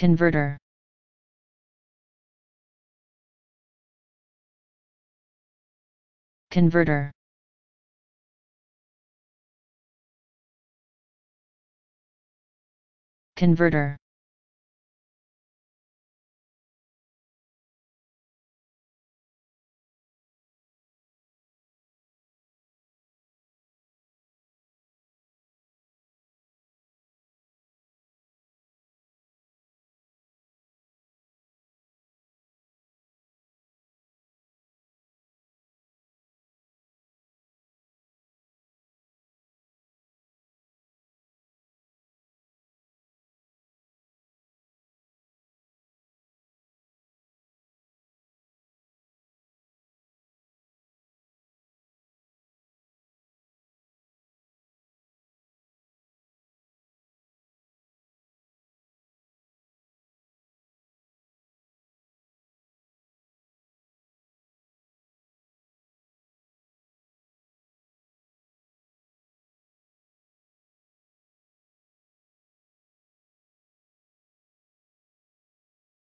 Converter. Converter. Converter.